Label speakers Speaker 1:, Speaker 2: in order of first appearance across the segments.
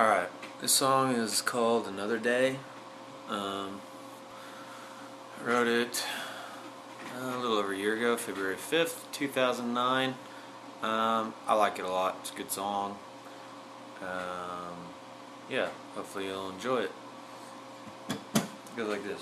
Speaker 1: Alright, this song is called Another Day. Um, I wrote it uh, a little over a year ago, February 5th, 2009. Um, I like it a lot. It's a good song. Um, yeah, hopefully you'll enjoy it. It goes like this.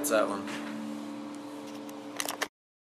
Speaker 1: that's that one.